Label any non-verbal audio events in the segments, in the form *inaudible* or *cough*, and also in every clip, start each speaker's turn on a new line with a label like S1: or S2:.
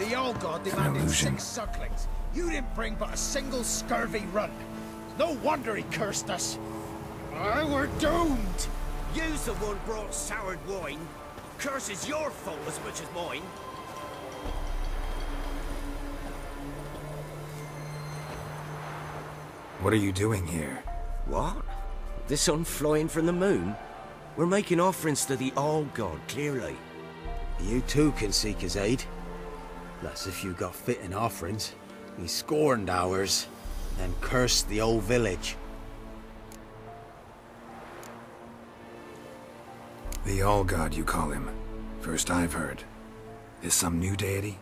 S1: The old god demanded six sucklings. You didn't bring but a single scurvy run. No wonder he cursed us. I were doomed.
S2: You's the one brought soured wine. Curse is your fault as much as mine.
S3: What are you doing here?
S2: What? The sun flying from the moon? We're making offerings to the All God, clearly.
S1: You too can seek his aid. That's if you got fitting offerings. He scorned ours, then cursed the old village.
S3: The All God, you call him. First I've heard. Is some new deity?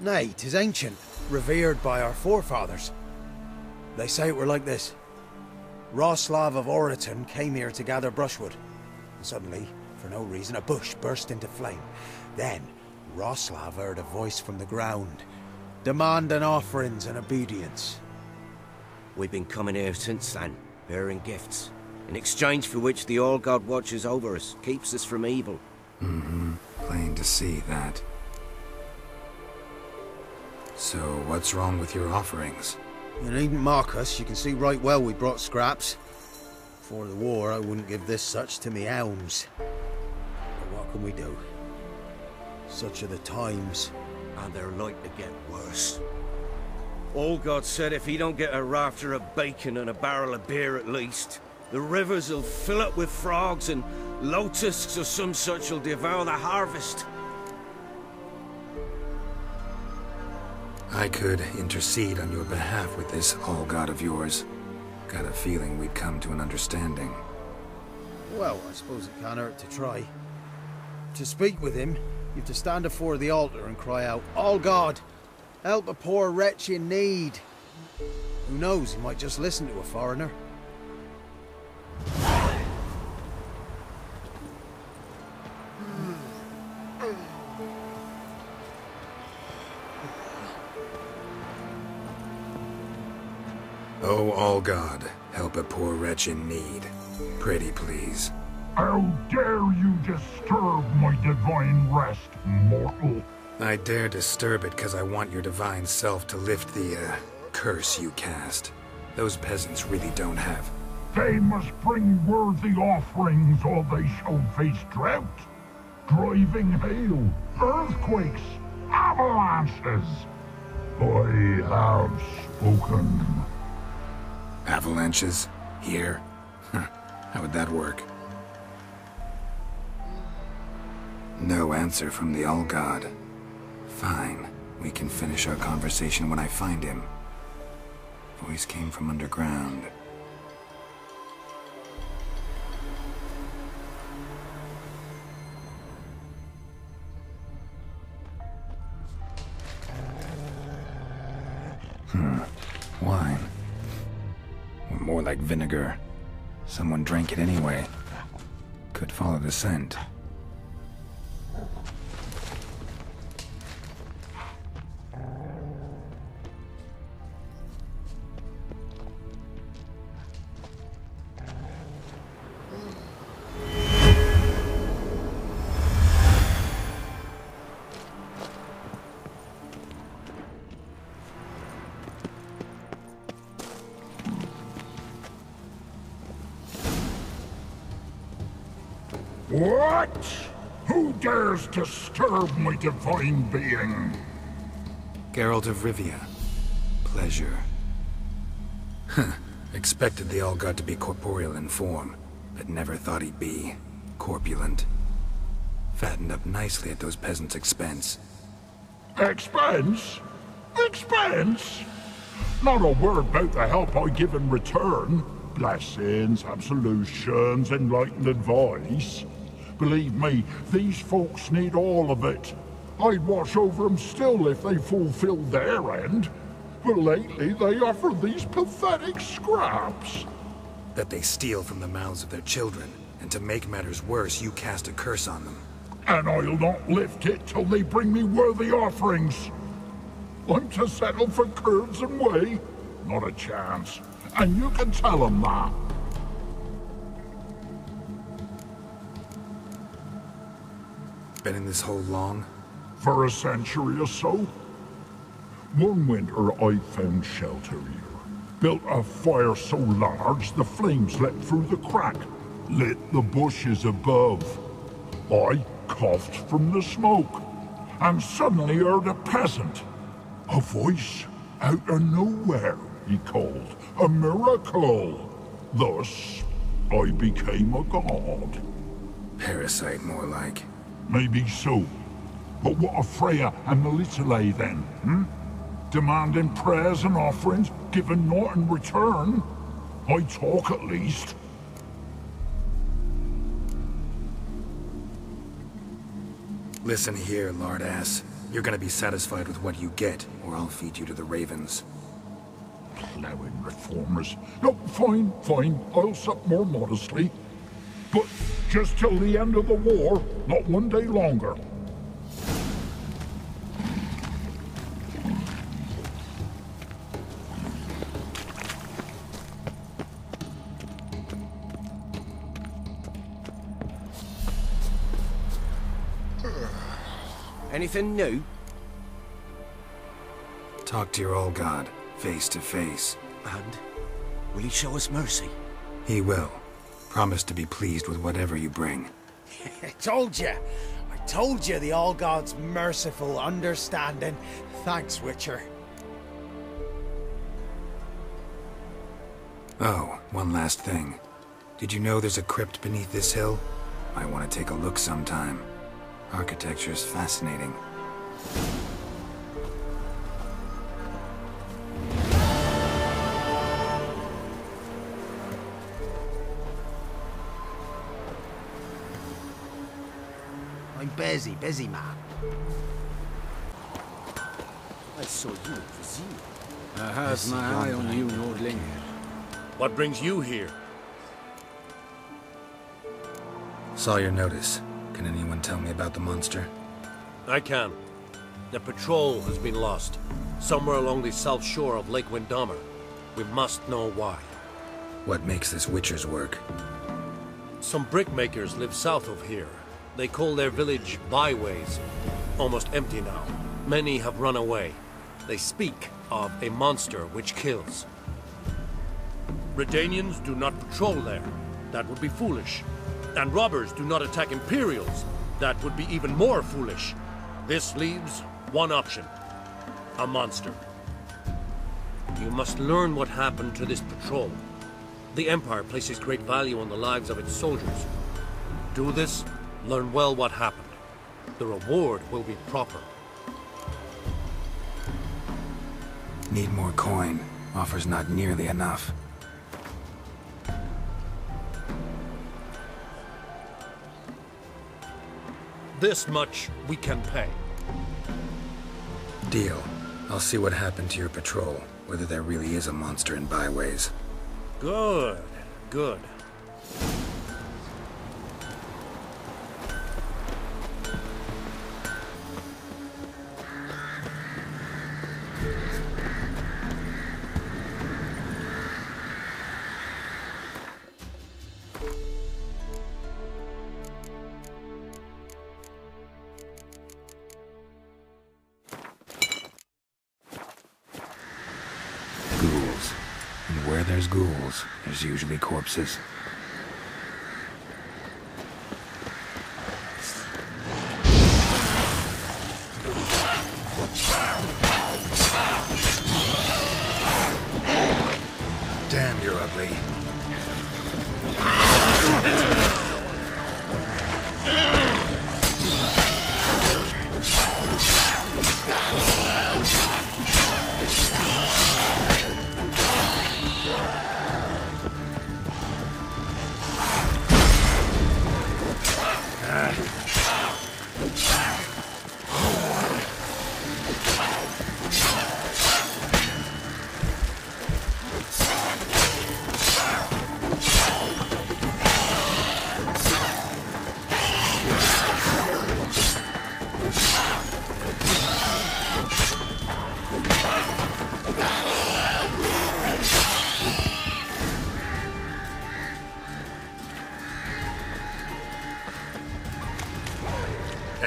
S1: Nay, 'tis ancient, revered by our forefathers. They say it were like this. Roslav of Oriton came here to gather brushwood. And suddenly, for no reason, a bush burst into flame. Then, Roslav heard a voice from the ground, demanding offerings and obedience.
S2: We've been coming here since then, bearing gifts. In exchange for which the All God watches over us, keeps us from evil.
S3: Mm-hmm. Plain to see that. So, what's wrong with your offerings?
S1: You needn't mock us, you can see right well we brought scraps. Before the war, I wouldn't give this such to me elms. But what can we do? Such are the times.
S2: And they're like to get worse. All God said if he don't get a rafter of bacon and a barrel of beer at least, the rivers will fill up with frogs and locusts or some such will devour the harvest.
S3: I could intercede on your behalf with this All God of yours. Got a feeling we'd come to an understanding.
S1: Well, I suppose it can't hurt to try. To speak with him, you've to stand before the altar and cry out, All God, help a poor wretch in need. Who knows, he might just listen to a foreigner.
S3: Oh, all God, help a poor wretch in need. Pretty please.
S4: How dare you disturb my divine rest, mortal?
S3: I dare disturb it because I want your divine self to lift the, uh, curse you cast. Those peasants really don't have.
S4: They must bring worthy offerings or they shall face drought, driving hail, earthquakes, avalanches. I have spoken.
S3: Avalanches? Here? *laughs* How would that work? No answer from the All God. Fine. We can finish our conversation when I find him. Voice came from underground. Hmm. Wine. Or more like vinegar. Someone drank it anyway. Could follow the scent.
S4: What? Who dares disturb my divine being?
S3: Geralt of Rivia. Pleasure. Huh. Expected the All God to be corporeal in form, but never thought he'd be corpulent. Fattened up nicely at those peasants' expense.
S4: Expense? Expense? Not a word about the help I give in return. Blessings, absolutions, enlightened advice. Believe me, these folks need all of it. I'd watch over them still if they fulfilled their end. But lately they offer these pathetic scraps.
S3: That they steal from the mouths of their children, and to make matters worse, you cast a curse on them.
S4: And I'll not lift it till they bring me worthy offerings. I'm to settle for curds and whey? Not a chance. And you can tell them that.
S3: Been in this hole long?
S4: for a century or so. One winter I found shelter here. Built a fire so large the flames leapt through the crack, lit the bushes above. I coughed from the smoke, and suddenly heard a peasant. A voice out of nowhere, he called. A miracle. Thus, I became a god.
S3: Parasite, more like.
S4: Maybe so. But what of Freya and Melitele then, hmm? Demanding prayers and offerings, giving naught in return? I talk at least.
S3: Listen here, lard ass. You're gonna be satisfied with what you get, or I'll feed you to the ravens.
S4: Plowing reformers. No, fine, fine. I'll sup more modestly. But just till the end of the war, not one day longer. *sighs*
S2: Anything new?
S3: Talk to your old god, face to face.
S2: And will he show us mercy?
S3: He will. Promise to be pleased with whatever you bring. *laughs*
S1: I told you. I told you the All God's merciful, understanding. Thanks, Witcher.
S3: Oh, one last thing. Did you know there's a crypt beneath this hill? I want to take a look sometime. Architecture's fascinating.
S1: Busy, busy man.
S2: I saw you in Vizima.
S5: I have my eye on you, Nordling.
S6: What brings you here?
S3: Saw your notice. Can anyone tell me about the monster?
S6: I can. The patrol has been lost. Somewhere along the south shore of Lake Windomer. We must know why.
S3: What makes this Witcher's work?
S6: Some brickmakers live south of here. They call their village byways. Almost empty now. Many have run away. They speak of a monster which kills. Redanians do not patrol there. That would be foolish. And robbers do not attack Imperials. That would be even more foolish. This leaves one option. A monster. You must learn what happened to this patrol. The Empire places great value on the lives of its soldiers. Do this, learn well what happened. The reward will be proper.
S3: Need more coin. Offer's not nearly enough.
S6: This much we can pay.
S3: Deal. I'll see what happened to your patrol, whether there really is a monster in byways.
S6: Good, good.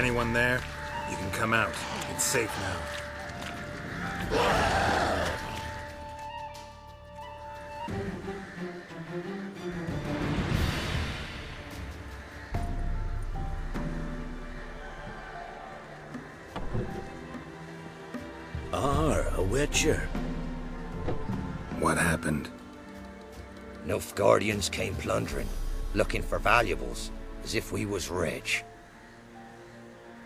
S3: Anyone there? You can come out. It's safe now.
S7: Are a witcher.
S3: What happened?
S7: Nilfgaardians came plundering, looking for valuables, as if we was rich.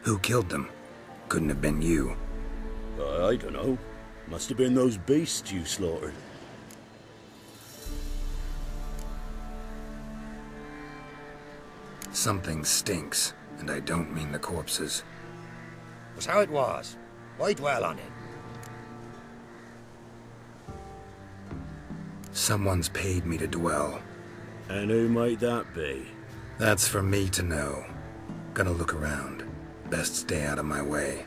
S3: Who killed them? Couldn't have been you.
S8: Uh, I don't know. Must have been those beasts you slaughtered.
S3: Something stinks, and I don't mean the corpses.
S7: Was how it was. Why dwell on it?
S3: Someone's paid me to dwell.
S8: And who might that be?
S3: That's for me to know. Gonna look around. Best stay out of my way.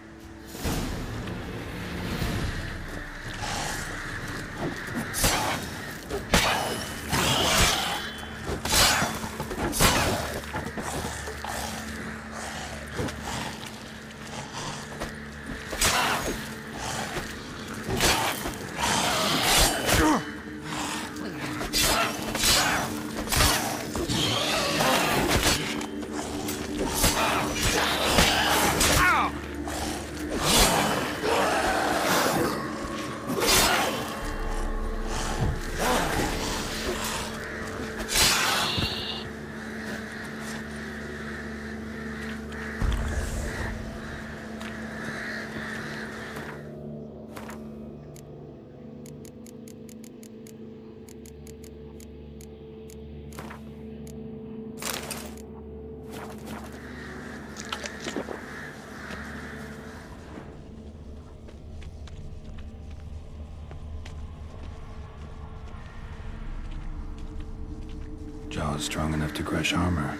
S3: Strong enough to crush armor.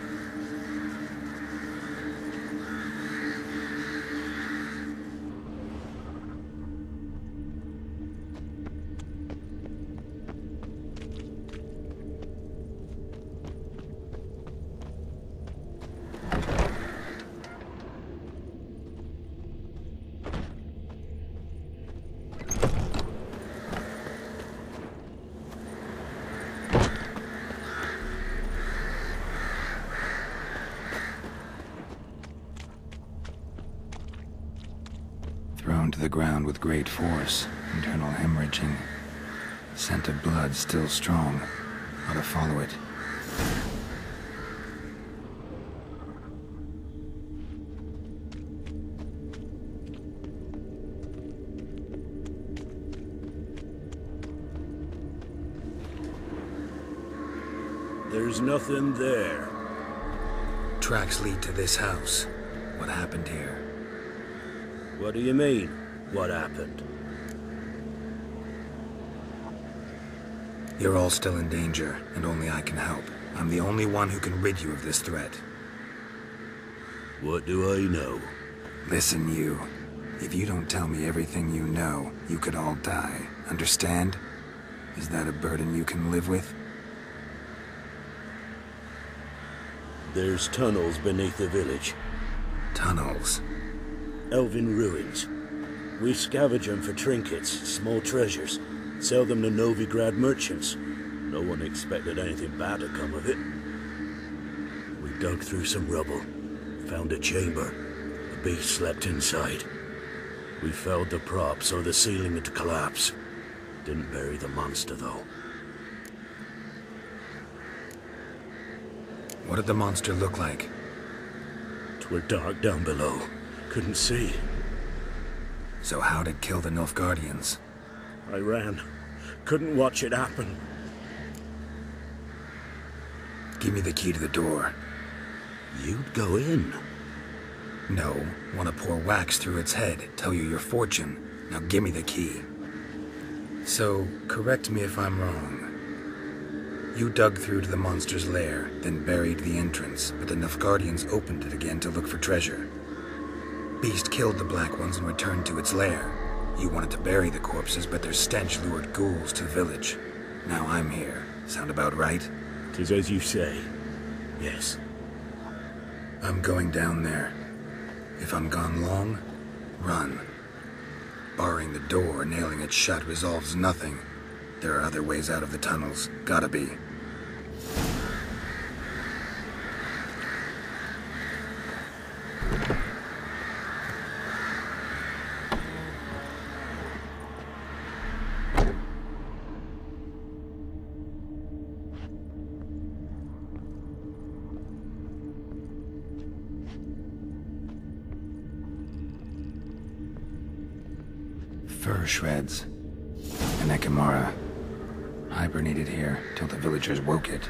S3: Thrown to the ground with great force, internal. Scent of blood still strong. Ought to follow it.
S8: There's nothing there.
S3: Tracks lead to this house. What happened here?
S8: What do you mean? What happened?
S3: You're all still in danger, and only I can help. I'm the only one who can rid you of this threat.
S8: What do I know?
S3: Listen, you. If you don't tell me everything you know, you could all die. Understand? Is that a burden you can live with?
S8: There's tunnels beneath the village.
S3: Tunnels.
S8: Elven ruins. We scavenge them for trinkets, small treasures. Sell them to Novigrad merchants. No one expected anything bad to come of it. We dug through some rubble. Found a chamber. The beast slept inside. We felled the prop so the ceiling would collapse. Didn't bury the monster, though.
S3: What did the monster look like?
S8: Twere dark down below. Couldn't see.
S3: So how did it kill the Nilfgaardians?
S8: I ran. Couldn't watch it happen.
S3: Give me the key to the door.
S8: You'd go in.
S3: No, want to pour wax through its head, tell you your fortune. Now give me the key. So, correct me if I'm wrong. You dug through to the monster's lair, then buried the entrance, but the Nilfgaardians opened it again to look for treasure. Beast killed the Black Ones and returned to its lair. You wanted to bury the corpses, but their stench lured ghouls to the village. Now I'm here. Sound about right?
S8: Tis as you say. Yes.
S3: I'm going down there. If I'm gone long, run. Barring the door, nailing it shut resolves nothing. There are other ways out of the tunnels. Gotta be. Hibernated here till the villagers woke it.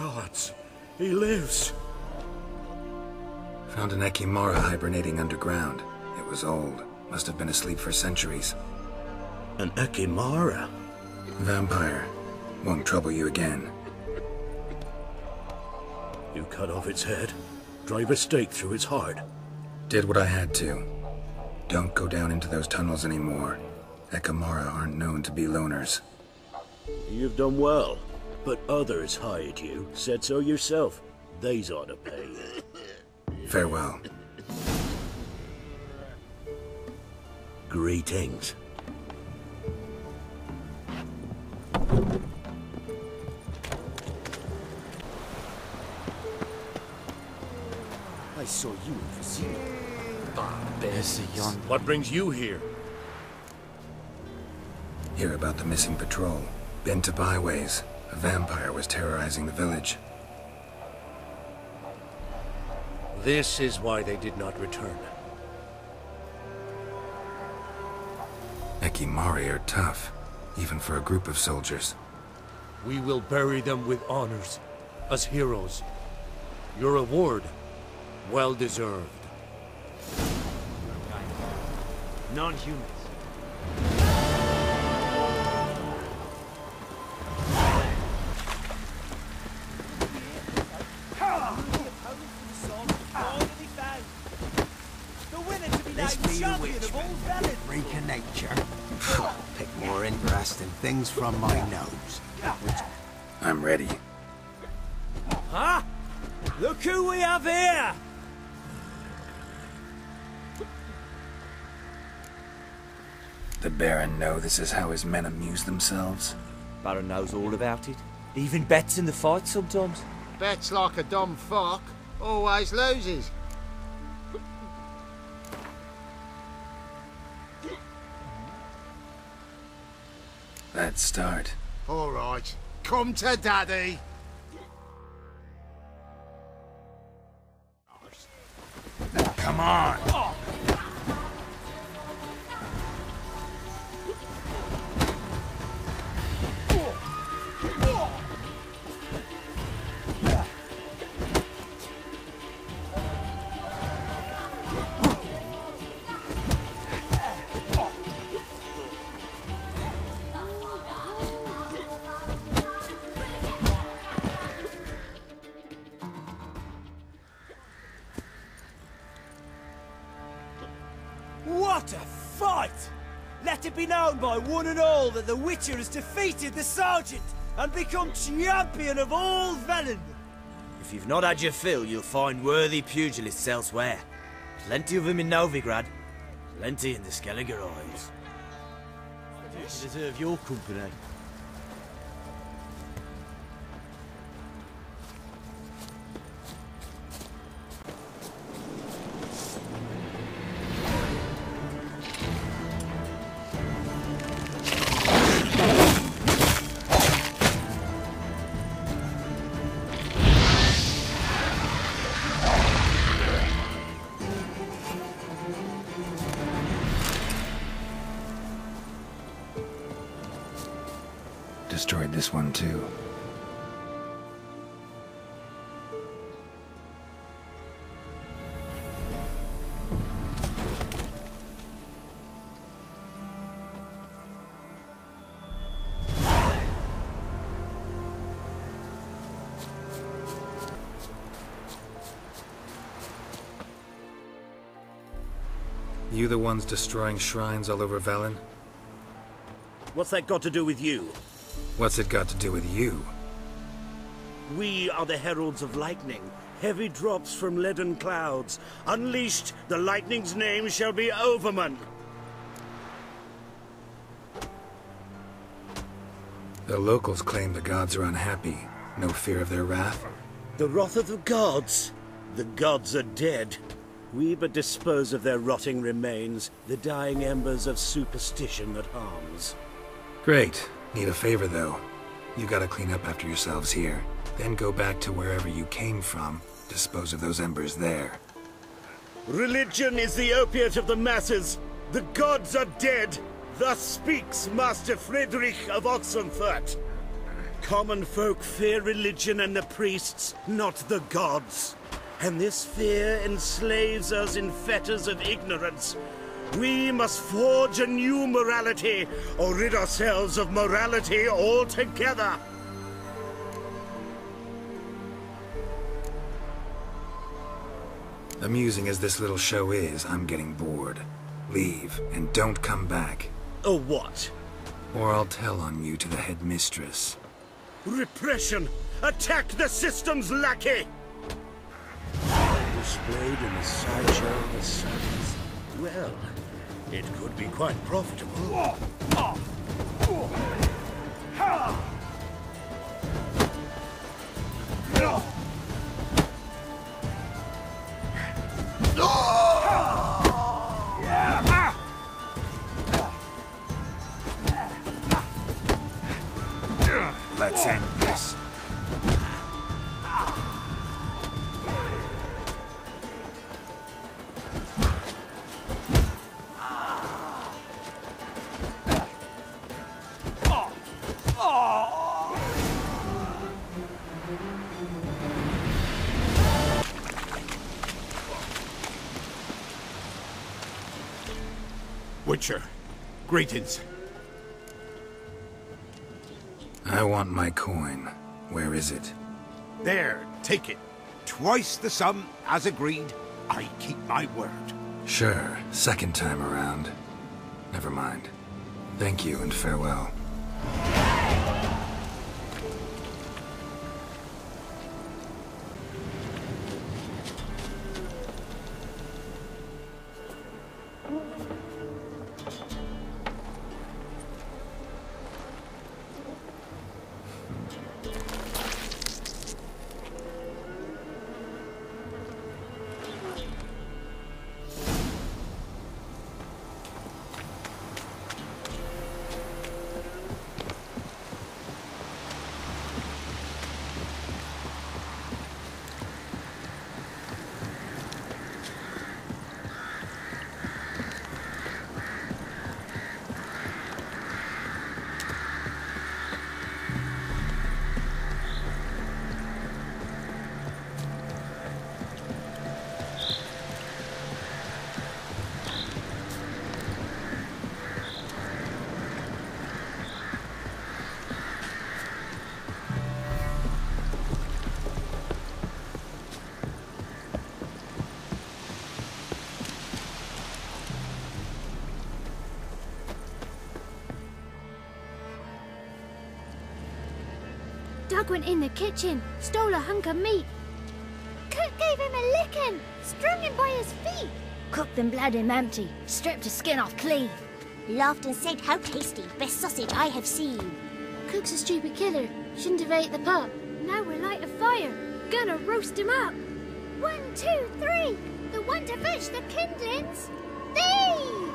S8: Gods, he lives.
S3: Found an Ekimmara hibernating underground. It was old. Must have been asleep for centuries.
S8: An Ekimmara?
S3: Vampire. Won't trouble you again.
S8: You cut off its head, drive a stake through its heart.
S3: Did what I had to. Don't go down into those tunnels anymore. Ekimmara aren't known to be loners.
S8: You've done well, but others hired you. Said so yourself. They's ought to pay.
S3: Farewell.
S8: Greetings.
S2: I saw you in Vizima.
S6: What brings you here?
S3: Hear about the missing patrol. Been to byways. A vampire was terrorizing the village.
S6: This is why they did not return.
S3: Ekimari are tough, even for a group of soldiers.
S6: We will bury them with honors, as heroes. Your reward, well deserved.
S2: Non-humans.
S1: Interesting things from my nose.
S3: I'm ready.
S2: Huh? Look who we have here!
S3: The Baron know this is how his men amuse themselves?
S2: Baron knows all about it. Even bets in the fight sometimes.
S9: Bets like a dumb fuck. Always loses.
S3: Let's start.
S9: All right. Come to daddy.
S1: Come on!
S2: Let known by one and all that the Witcher has defeated the Sergeant and become champion of all Velen. If you've not had your fill, you'll find worthy pugilists elsewhere. Plenty of them in Novigrad, plenty in the Skellige Isles. You deserve your company.
S3: The ones destroying shrines all over Velen?
S8: What's that got to do with you?
S3: What's it got to do with you?
S8: We are the heralds of lightning. Heavy drops from leaden clouds. Unleashed, the lightning's name shall be Overman.
S3: The locals claim the gods are unhappy. No fear of their wrath?
S8: The wrath of the gods. The gods are dead. We but dispose of their rotting remains, the dying embers of superstition that harms.
S3: Great. Need a favor, though. You gotta clean up after yourselves here. Then go back to wherever you came from. Dispose of those embers there.
S8: Religion is the opiate of the masses. The gods are dead. Thus speaks Master Friedrich of Oxenfurt. Common folk fear religion and the priests, not the gods. And this fear enslaves us in fetters of ignorance. We must forge a new morality, or rid ourselves of morality altogether.
S3: Amusing as this little show is, I'm getting bored. Leave, and don't come back.
S8: Or what?
S3: Or I'll tell on you to the headmistress.
S8: Repression! Attack the system's lackey! Displayed in the sideshow of the suns. Well, it could be quite profitable.
S3: Let's end this.
S10: Witcher, greetings.
S3: I want my coin. Where is it?
S10: There, take it. Twice the sum, as agreed. I keep my word.
S3: Sure, second time around. Never mind. Thank you and farewell.
S11: Went in the kitchen, stole a hunk of meat. Cook gave him a licking, strung him by his feet.
S12: Cooked and bled him empty, stripped his skin off clean.
S13: Laughed and said, how tasty, best sausage I have seen.
S11: Cook's a stupid killer, shouldn't have ate the pup. Now we'll light a fire, gonna roast him up. One, two, three, the one to fetch the kindlings. Thee!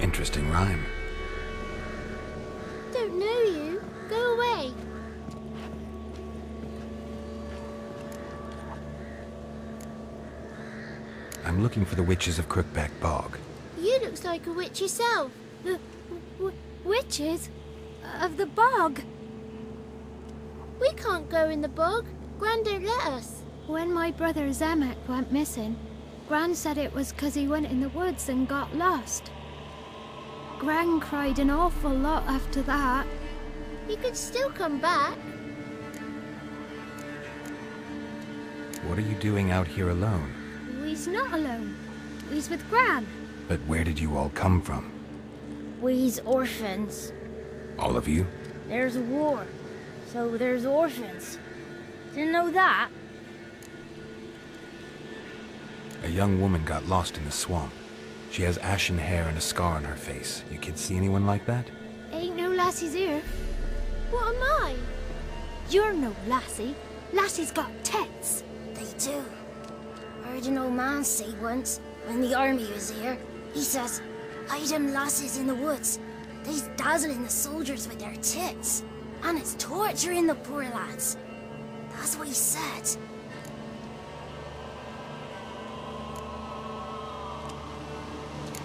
S3: Interesting rhyme.
S11: Don't know you. Go away.
S3: I'm looking for the witches of Crookback Bog.
S11: You looks like a witch yourself. Uh, the w witches of the bog. We can't go in the bog. Gran don't let us. When my brother Zemek went missing, Gran said it was 'cause he went in the woods and got lost. Gran cried an awful lot after that. He could still come back.
S3: What are you doing out here alone?
S11: We's not alone. We's with Gran.
S3: But where did you all come from?
S12: We's orphans.
S3: All of you?
S12: There's a war, so there's orphans. Didn't know that?
S3: A young woman got lost in the swamp. She has ashen hair and a scar on her face. You kids see anyone like that?
S11: Ain't no lassies here. What am I? You're no lassie. Lassie's got tits.
S12: They do. Heard an old man say once, when the army was here, he says, hide them lasses in the woods. They's dazzling the soldiers with their tits. And it's torturing the poor lads. That's what he said.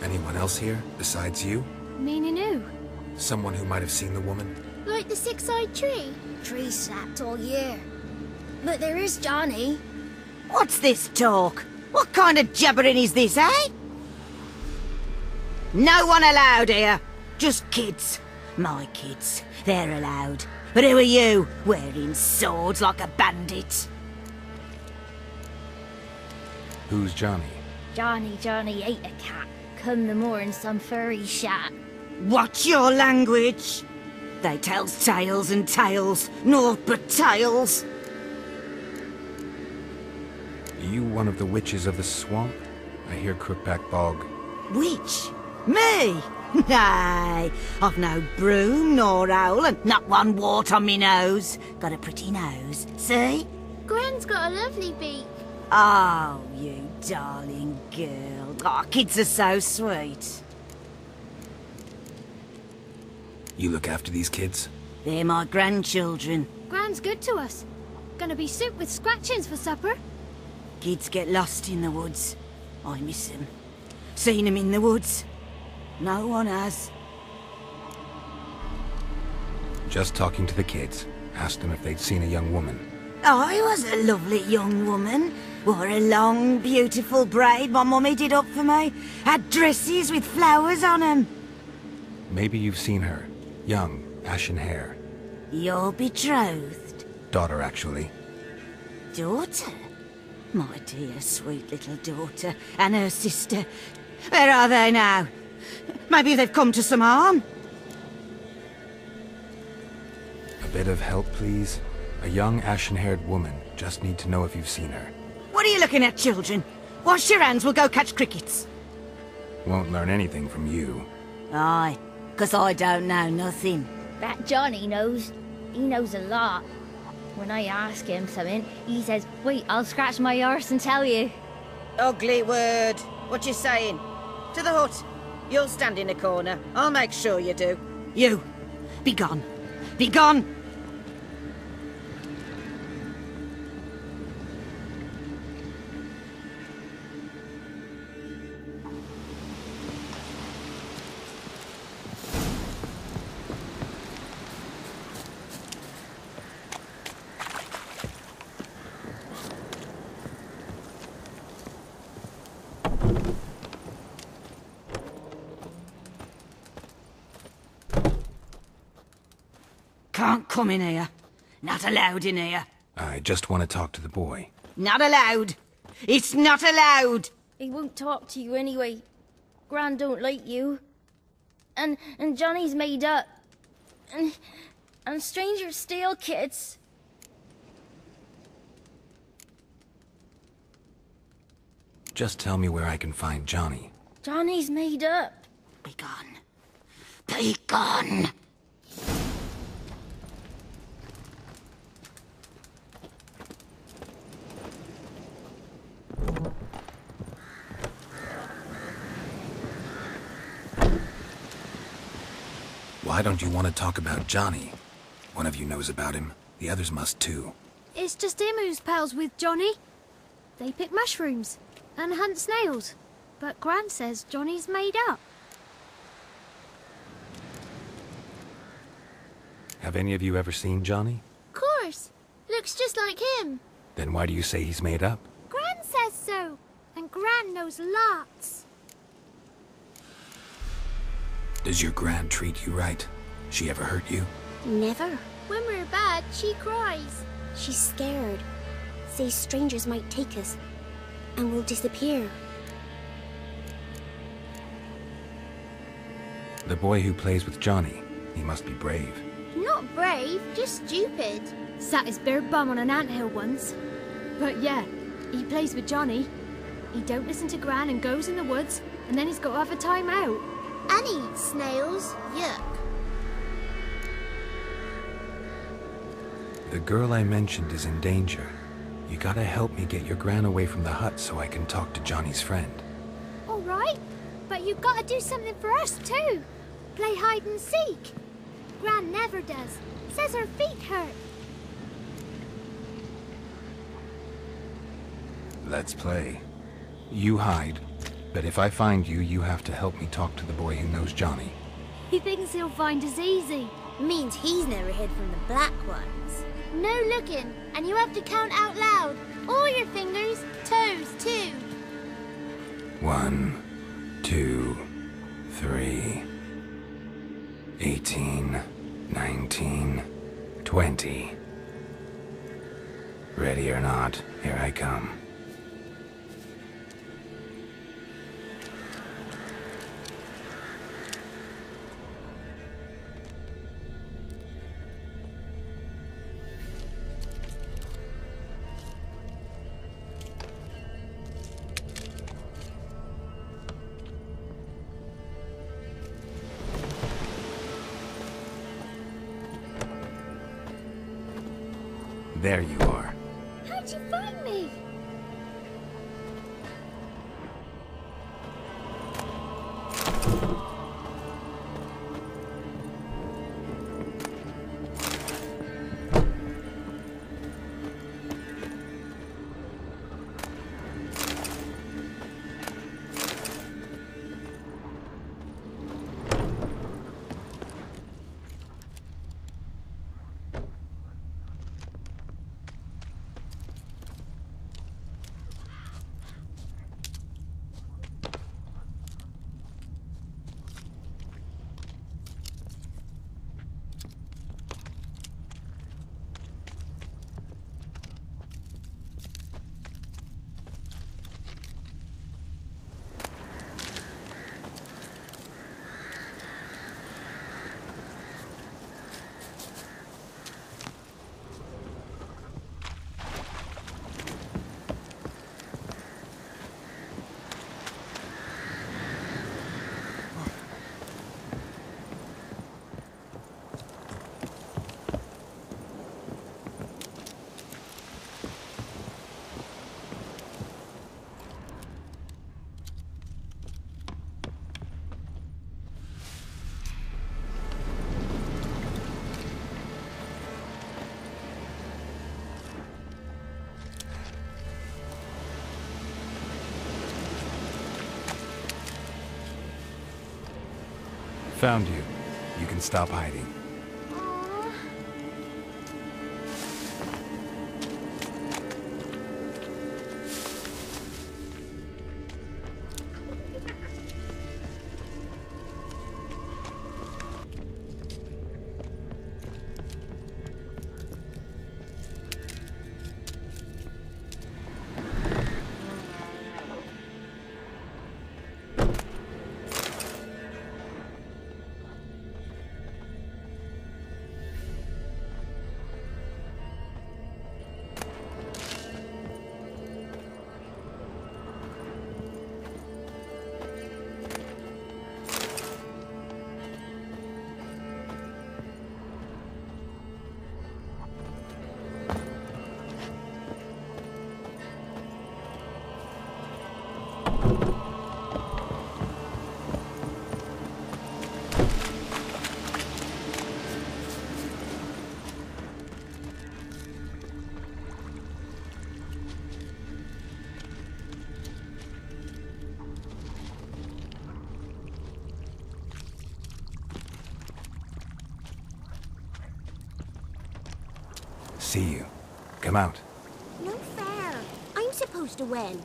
S3: Anyone else here, besides you?
S11: Meaning who?
S3: Someone who might have seen the woman?
S11: Like the six-eyed tree?
S12: Tree sapped all year. But there is Johnny.
S14: What's this talk? What kind of jabbering is this, eh? No one allowed here. Just kids. My kids. They're allowed. But who are you, wearing swords like a bandit?
S3: Who's Johnny?
S12: Johnny, Johnny ate a cat. Come the more in some furry shat.
S14: Watch your language. They tells tales and tales, naught but tales.
S3: You one of the witches of the swamp? I hear Crookback Bog.
S14: Witch? Me? *laughs* Nay, I've no broom nor owl and not one wart on me nose. Got a pretty nose, see?
S11: Gwen's got a lovely beak.
S14: Oh, you darling girl. Oh, kids are so sweet.
S3: You look after these kids?
S14: They're my grandchildren.
S11: Gran's good to us. Gonna be soup with scratchings for supper.
S14: Kids get lost in the woods. I miss them. Seen them in the woods. No one has.
S3: Just talking to the kids. Asked them if they'd seen a young woman.
S14: I was a lovely young woman. Wore a long, beautiful braid my mummy did up for me. Had dresses with flowers on on 'em.
S3: Maybe you've seen her. Young, ashen hair.
S14: You're betrothed.
S3: Daughter, actually.
S14: Daughter? My dear, sweet little daughter. And her sister. Where are they now? Maybe they've come to some harm?
S3: A bit of help, please? A young, ashen-haired woman. Just need to know if you've seen her.
S14: What are you looking at, children? Wash your hands, we'll go catch crickets.
S3: Won't learn anything from you.
S14: Aye, 'cause I don't know nothing.
S12: That Johnny knows. He knows a lot. When I ask him something, he says, Wait, I'll scratch my arse and tell you.
S14: Ugly word. What you saying? To the hut. You'll stand in a corner. I'll make sure you do. You. Be gone. Be gone! Come in here. Not allowed in here.
S3: I just want to talk to the boy.
S14: Not allowed. It's not allowed.
S12: He won't talk to you anyway. Gran don't like you. And and Johnny's made up. And and strangers steal kids.
S3: Just tell me where I can find Johnny.
S12: Johnny's made up.
S14: Be gone. Be gone.
S3: Don't you want to talk about Johnny? One of you knows about him. The others must too.
S11: It's just him who's pals with Johnny. They pick mushrooms and hunt snails. But Gran says Johnny's made up.
S3: Have any of you ever seen Johnny?
S11: Of course. Looks just like him.
S3: Then why do you say he's made up?
S11: Gran says so. And Gran knows lots.
S3: Does your gran treat you right? She ever hurt you?
S13: Never.
S11: When we're bad, she cries.
S13: She's scared. Says strangers might take us. And we'll disappear.
S3: The boy who plays with Johnny, he must be brave.
S11: Not brave, just stupid. Sat his bare bum on an anthill once. But yeah, he plays with Johnny. He don't listen to Gran and goes in the woods, and then he's got to have a time out. Eats snails. Yuck.
S3: The girl I mentioned is in danger. You gotta help me get your gran away from the hut so I can talk to Johnny's friend.
S11: All right, but you've got to do something for us too. Play hide and seek. Gran never does. Says her feet hurt.
S3: Let's play. You hide, but if I find you, you have to help me talk to the boy who knows Johnny.
S11: He thinks he'll find us easy.
S15: Means he's never hid from the black ones. No looking, and you have to count out loud. All your fingers, toes too.
S3: One, two, three, eighteen, nineteen, twenty. Ready or not, here I come.
S15: Found you. You can stop hiding. See you. Come out.
S13: No fair. I'm supposed to win.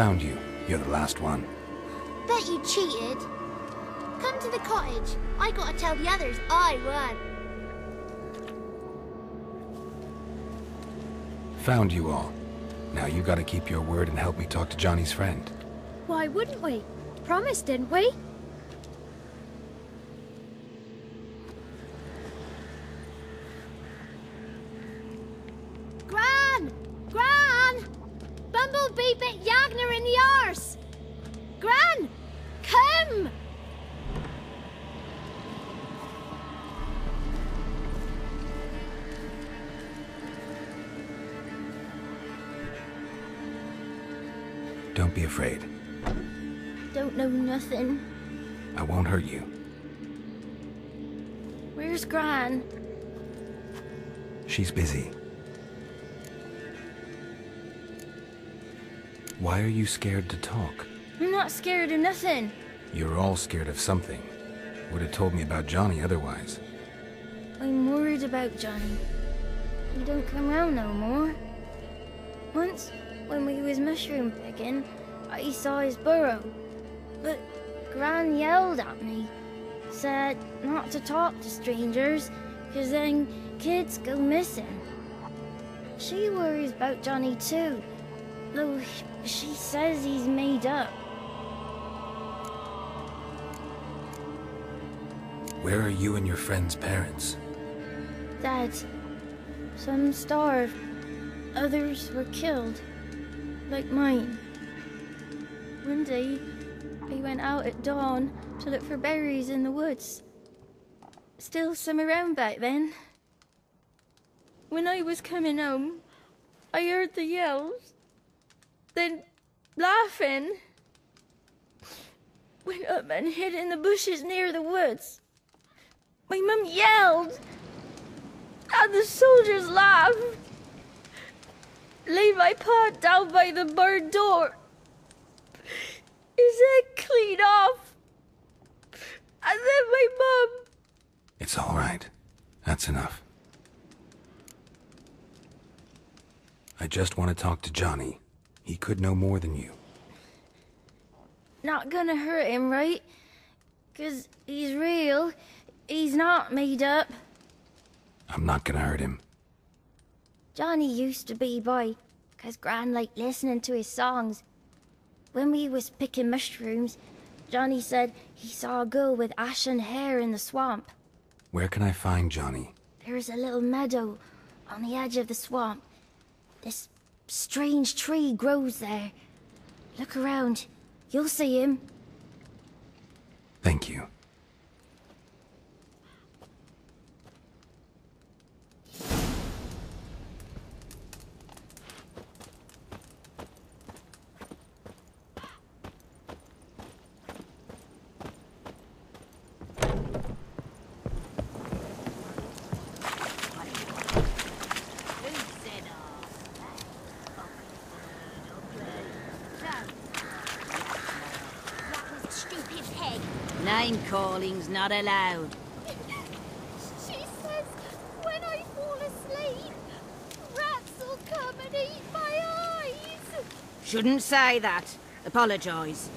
S3: Found you. You're the last one.
S15: Bet you cheated. Come to the cottage. I gotta tell the others I won.
S3: Found you all. Now you gotta keep your word and help me talk to Johnny's friend.
S15: Why wouldn't we? Promise, didn't we?
S12: Nothing.
S3: I won't hurt you.
S12: Where's Gran?
S3: She's busy. Why are you scared to talk?
S12: I'm not scared of nothing.
S3: You're all scared of something. Would have told me about Johnny otherwise.
S12: I'm worried about Johnny. He don't come round no more. Once, when we was mushroom picking, I saw his burrow. Gran yelled at me. Said not to talk to strangers, 'cause then kids go missing. She worries about Johnny too, though she says he's made up.
S3: Where are you and your friend's parents?
S12: Dad, some starved, others were killed, like mine. One day, I went out at dawn to look for berries in the woods. Still some around back then. When I was coming home, I heard the yells, then laughing. Went up and hid in the bushes near the woods. My mum yelled, and the soldiers laughed. Laid my pot down by the barn door. His head clean off. And then my mum.
S3: It's all right. That's enough. I just want to talk to Johnny. He could know more than you.
S12: Not gonna hurt him, right? Cause he's real. He's not made up.
S3: I'm not gonna hurt him.
S12: Johnny used to be boy, cause Gran liked listening to his songs. When we was picking mushrooms, Johnny said he saw a girl with ashen hair in the swamp.
S3: Where can I find Johnny?
S12: There's a little meadow on the edge of the swamp. This strange tree grows there. Look around. You'll see him.
S3: Thank you.
S13: Stupid pig.
S14: Name calling's not allowed.
S12: She says when I fall asleep, rats will come and eat my eyes.
S14: Shouldn't say that. Apologise.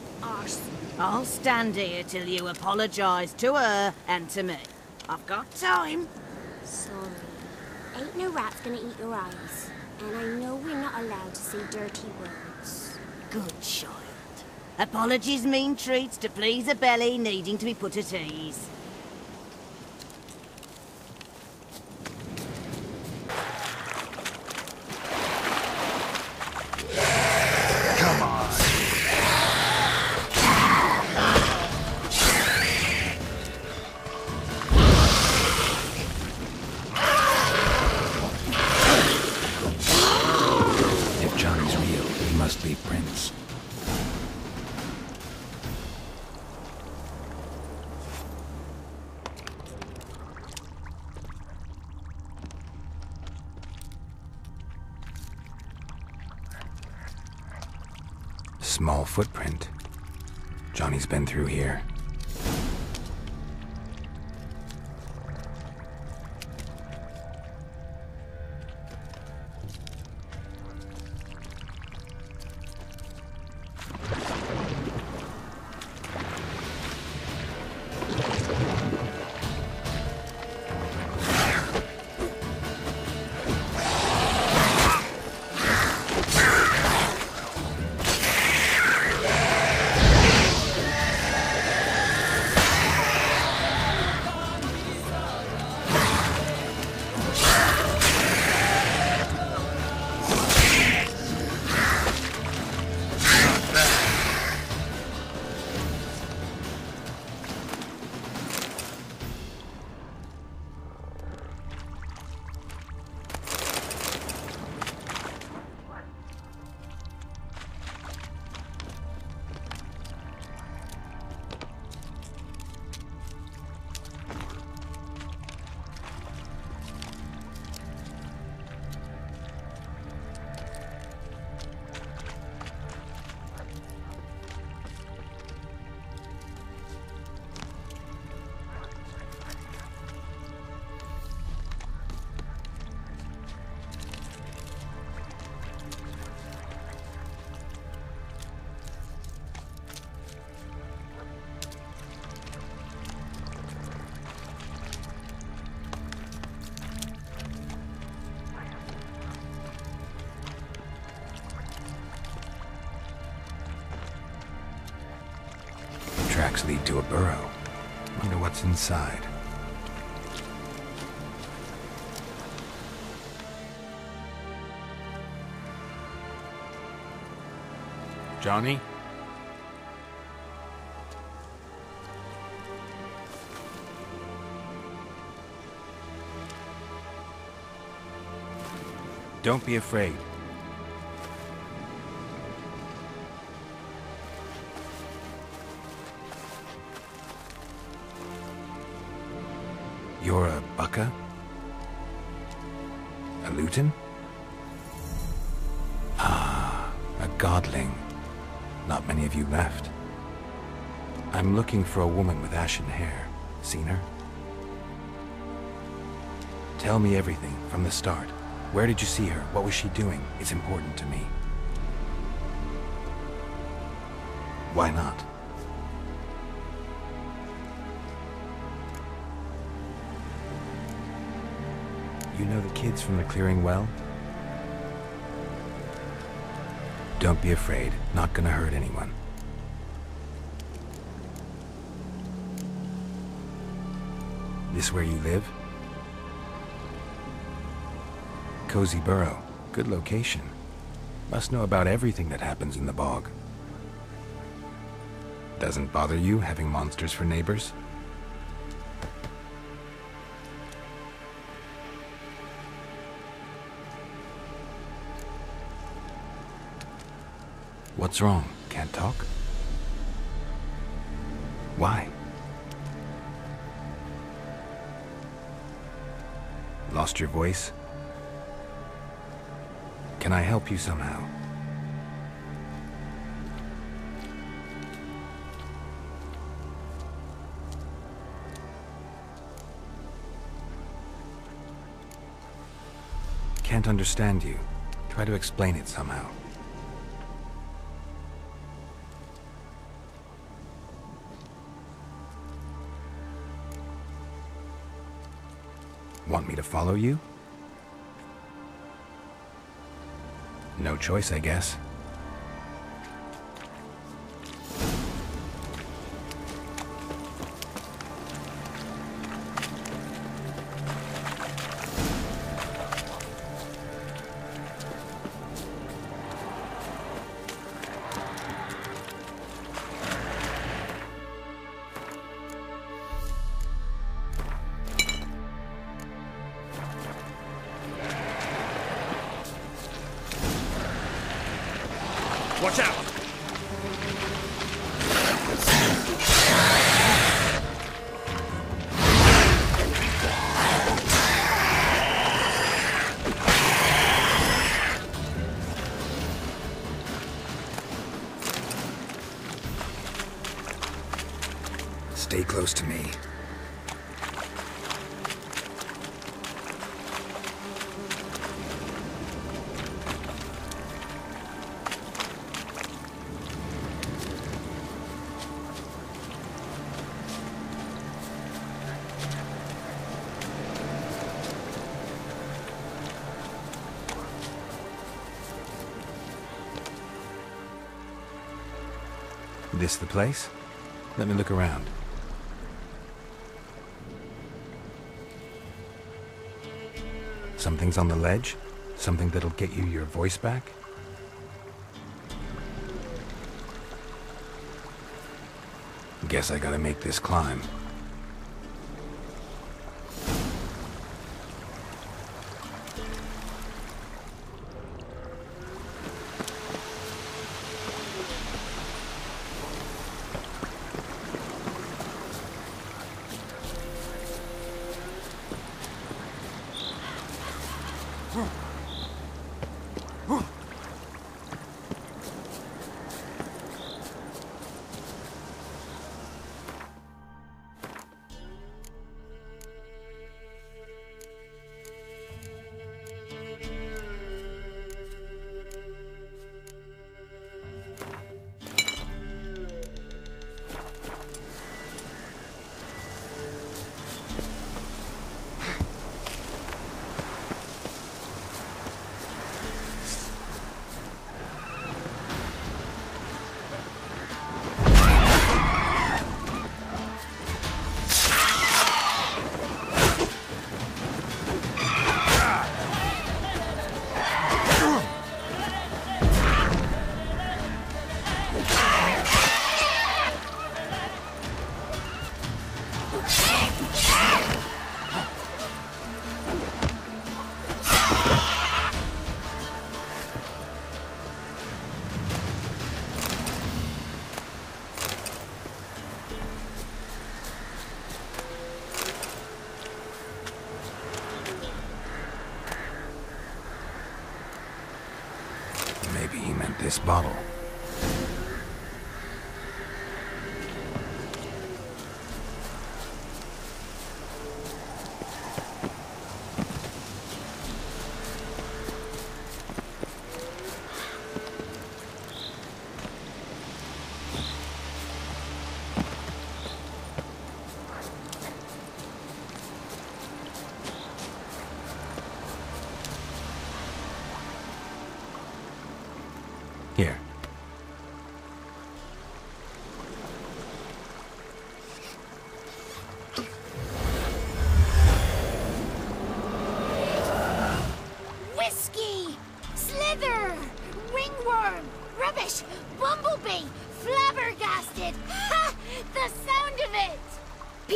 S14: I'll stand here till you apologise to her and to me. I've got time.
S13: Sorry. Ain't no rat's gonna eat your eyes. And I know we're not allowed to say dirty words.
S14: Good child. Apologies mean treats to please a belly needing to be put at ease.
S3: Tracks lead to a burrow. Wonder what's inside.
S5: Johnny?
S3: Don't be afraid. Looking for a woman with ashen hair. Seen her? Tell me everything, from the start. Where did you see her? What was she doing? It's important to me. Why not? You know the kids from the clearing well? Don't be afraid. Not gonna hurt anyone. This where you live? Cozy Burrow. Good location. Must know about everything that happens in the bog. Doesn't bother you having monsters for neighbors? What's wrong? Can't talk? Why? Lost your voice? Can I help you somehow? Can't understand you. Try to explain it somehow. Want me to follow you? No choice, I guess. Stay close to me. This the place? Let me look around. Something's on the ledge? Something that'll get you your voice back? Guess I gotta make this climb.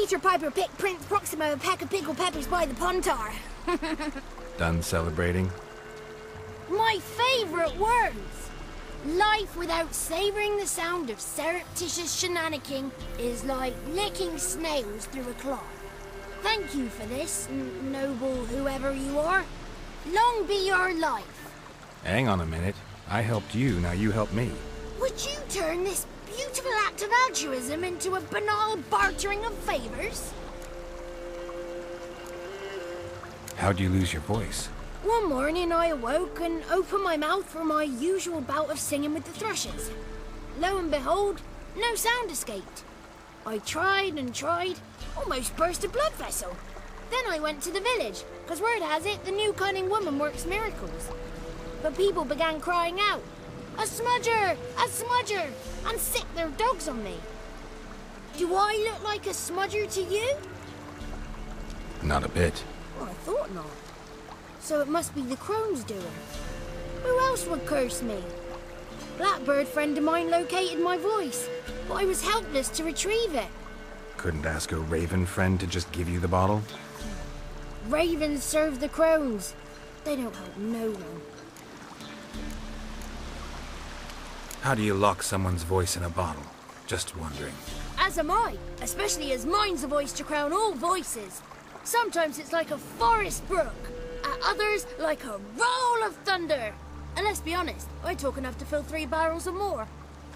S15: Peter Piper picked Prince Proximo a pack of pickled peppers by the Pontar. *laughs*
S3: Done celebrating?
S15: My favorite words! Life without savoring the sound of surreptitious shenanigans is like licking snails through a cloth. Thank you for this, noble whoever you are. Long be your life.
S3: Hang on a minute. I helped you, now you help me.
S15: Would you turn this beautiful act of altruism into a banal bartering of favors?
S3: How'd you lose your voice?
S15: One morning I awoke and opened my mouth for my usual bout of singing with the thrushes. Lo and behold, no sound escaped. I tried and tried, almost burst a blood vessel. Then I went to the village, because word has it the new cunning woman works miracles. But people began crying out, A smudger! A smudger! and sick their dogs on me. Do I look like a smudger to you?
S3: Not a bit.
S15: Well, I thought not. So it must be the crone's doing. Who else would curse me? Blackbird friend of mine located my voice, but I was helpless to retrieve it.
S3: Couldn't ask a raven friend to just give you the bottle?
S15: Ravens serve the crones. They don't help no one.
S3: How do you lock someone's voice in a bottle? Just wondering.
S15: As am I, especially as mine's a voice to crown all voices. Sometimes it's like a forest brook, at others like a roll of thunder. And let's be honest, I talk enough to fill three barrels or more.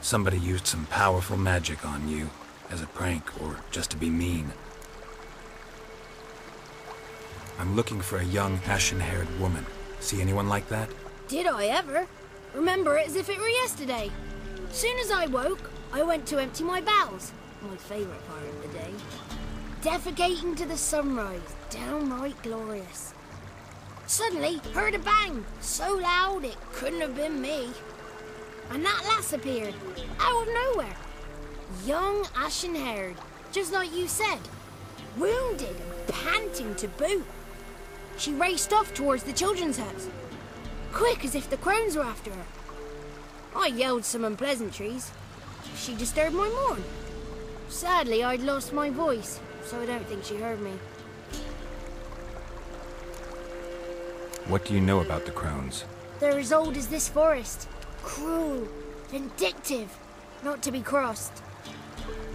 S3: Somebody used some powerful magic on you, as a prank or just to be mean. I'm looking for a young, ashen-haired woman. See anyone like that?
S15: Did I ever? Remember it as if it were yesterday. Soon as I woke, I went to empty my bowels. My favourite part of the day. Defecating to the sunrise, downright glorious. Suddenly, heard a bang, so loud it couldn't have been me. And that lass appeared, out of nowhere. Young, ashen-haired, just like you said. Wounded and panting to boot. She raced off towards the children's house. Quick as if the crones were after her. I yelled some unpleasantries. She disturbed my morn. Sadly, I'd lost my voice, so I don't think she heard me.
S3: What do you know about the crones?
S15: They're as old as this forest. Cruel, vindictive, not to be crossed.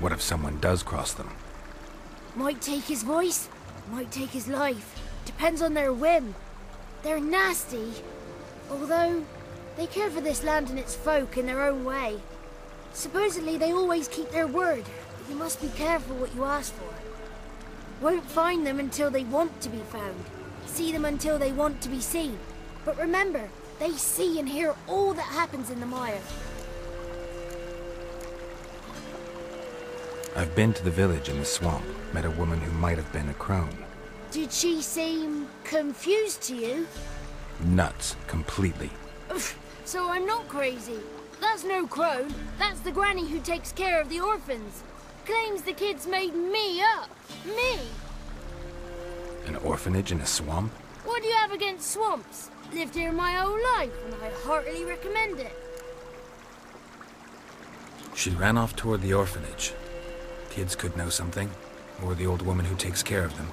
S3: What if someone does cross them?
S15: Might take his voice, might take his life. Depends on their whim. They're nasty, although they care for this land and its folk in their own way. Supposedly they always keep their word, but you must be careful what you ask for. Won't find them until they want to be found. See them until they want to be seen. But remember, they see and hear all that happens in the mire.
S3: I've been to the village in the swamp, met a woman who might have been a crone.
S15: Did she seem confused to you?
S3: Nuts, completely.
S15: So I'm not crazy. That's no crone. That's the granny who takes care of the orphans. Claims the kids made me up. Me!
S3: An orphanage in a swamp?
S15: What do you have against swamps? Lived here my whole life, and I heartily recommend it.
S3: She ran off toward the orphanage. Kids could know something, or the old woman who takes care of them.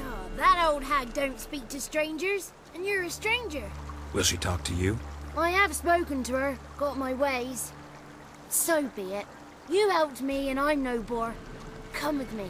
S15: Oh, that old hag don't speak to strangers, and you're a stranger.
S3: Will she talk to you?
S15: I have spoken to her, got my ways. So be it. You helped me, and I'm no bore. Come with me.